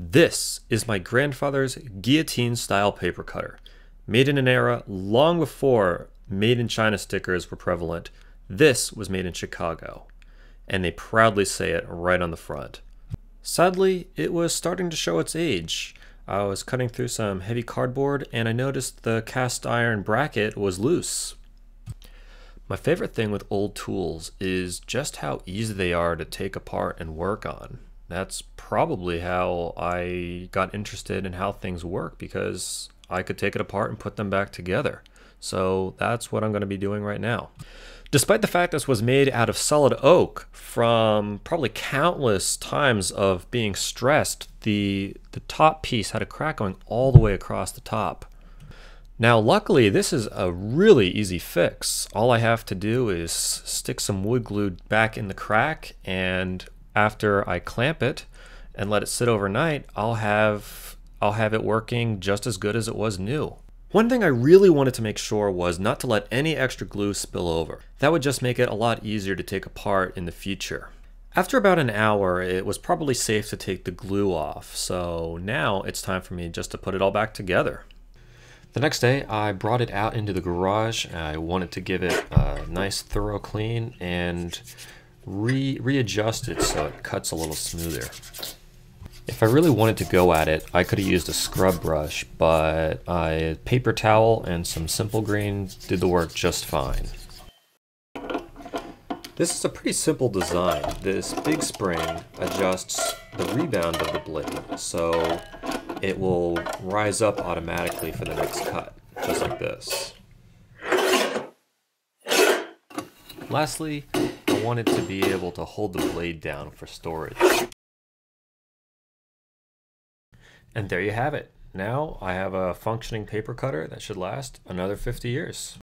This is my grandfather's guillotine style paper cutter. Made in an era long before made in China stickers were prevalent, this was made in Chicago. And they proudly say it right on the front. Sadly, it was starting to show its age. I was cutting through some heavy cardboard and I noticed the cast iron bracket was loose. My favorite thing with old tools is just how easy they are to take apart and work on that's probably how I got interested in how things work because I could take it apart and put them back together. So that's what I'm going to be doing right now. Despite the fact this was made out of solid oak from probably countless times of being stressed, the, the top piece had a crack going all the way across the top. Now luckily this is a really easy fix. All I have to do is stick some wood glue back in the crack and after I clamp it and let it sit overnight, I'll have I'll have it working just as good as it was new. One thing I really wanted to make sure was not to let any extra glue spill over. That would just make it a lot easier to take apart in the future. After about an hour, it was probably safe to take the glue off, so now it's time for me just to put it all back together. The next day, I brought it out into the garage. I wanted to give it a nice thorough clean and re readjust it so it cuts a little smoother. If I really wanted to go at it, I could have used a scrub brush, but a paper towel and some simple green did the work just fine. This is a pretty simple design. This big spring adjusts the rebound of the blade, so it will rise up automatically for the next cut, just like this. Lastly, I wanted to be able to hold the blade down for storage. And there you have it. Now I have a functioning paper cutter that should last another 50 years.